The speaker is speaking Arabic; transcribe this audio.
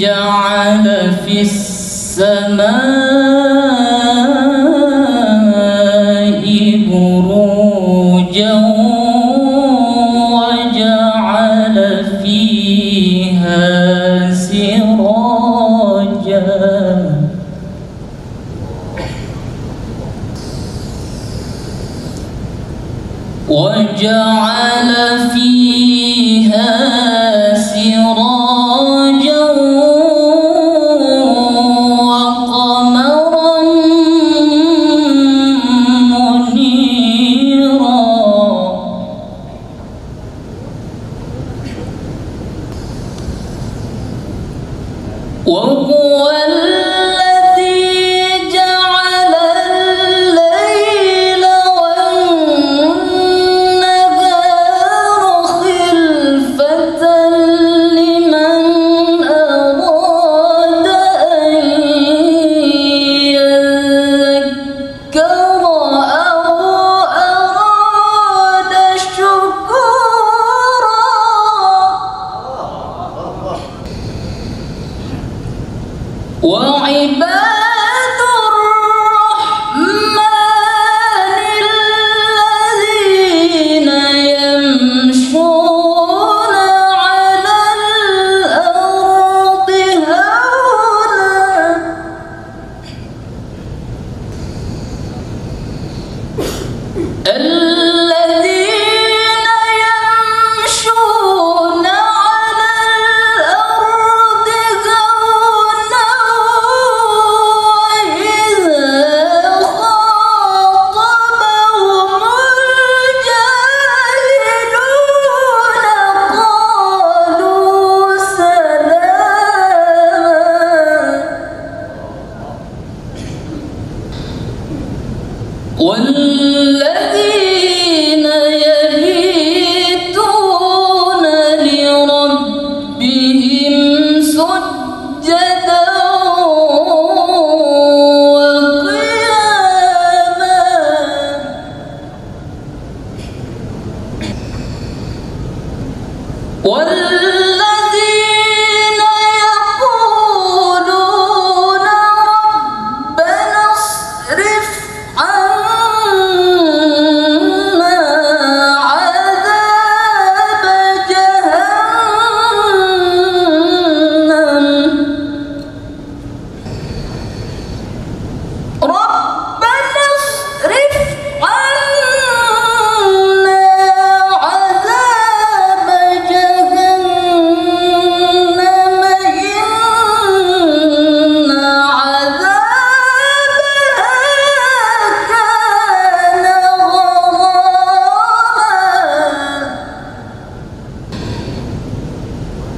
جعل في السماء بروجا وجعل فيها سراجا. وجعل فيها سراجا. وهو والذين لربهم سجدا وقياما.